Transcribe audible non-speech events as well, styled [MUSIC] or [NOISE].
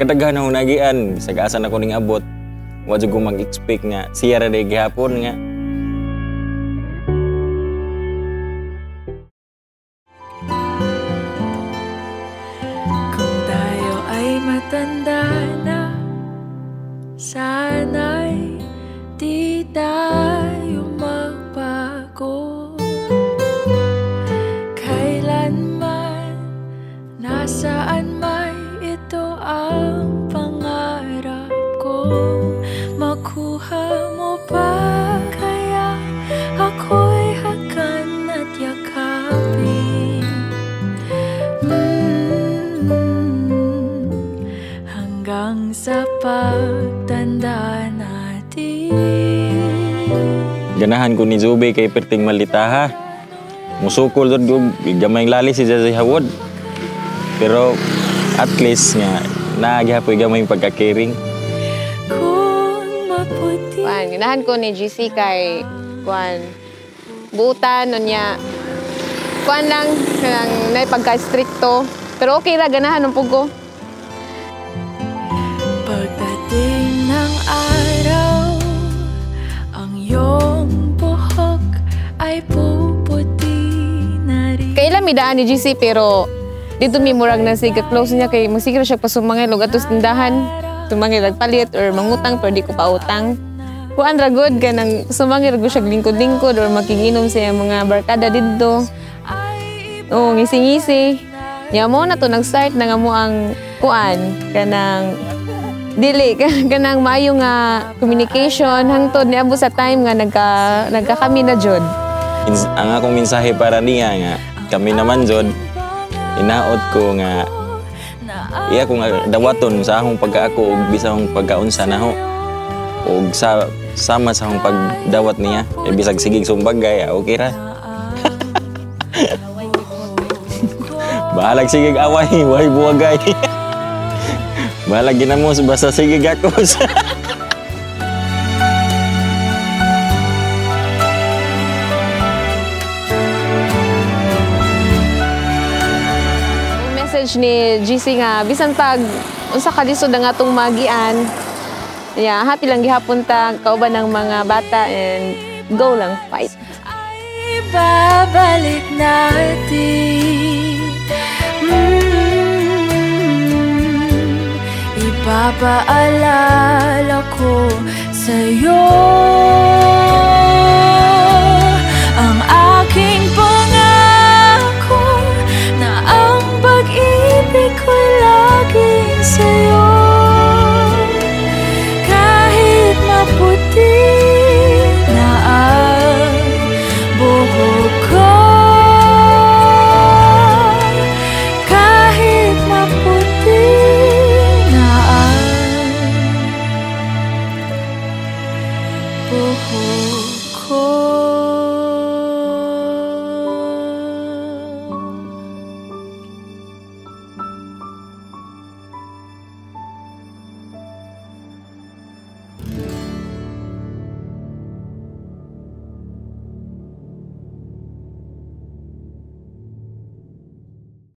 kadaghan na hunagian sa gaasan ako ning abot. Wa jud ko mag-expect nga siya ra day gihapon nga. Kung tayo ay matanda hanggang sa pagtanda natin. ganahan ko ni Zube kay perting malitaha musukol jud og gamay lali si Jazzy Hawod pero at least nga naagihapoy gamay pagka-caring Kuan, ganahan ko ni GC kay kuan buutan unya kuan lang kanang nay pagka stricto pero okay ra ganahan ng pugo na rin. kaila mi daan ni GC pero dito mi murag na siga close niya kay masigro siya pasumangay log atos tindahan tumangay nagpalit or mangutang pero di ko pa utang kuan ra good ka nang gud siya lingkod-lingkod or makiginom sa mga barkada didto Oo, ngisi-ngisi. Ya mo na to nag-start na nga mo ang kuan kanang dili [LAUGHS] kanang maayo nga communication hangtod niabot sa time nga nagka nagka kami na jud. Ang akong mensahe para niya nga kami naman jud inaot ko nga iya ko nga dawaton sa akong pagkaako ug bisa akong pagkaunsa naho ug sa sama sa akong pagdawat niya e bisag sigig sumbagay ah, okay ra [LAUGHS] Bahalag sigig away, way buwagay. [LAUGHS] Bahalag ginamos basta sigig ako. [LAUGHS] message ni GC nga bisan tag unsa ka lisod ang magian. Yeah, happy lang gihapon ta kauban ng mga bata and go lang fight. ay babalik natin mm, Ipapaalala ko sa'yo 我空。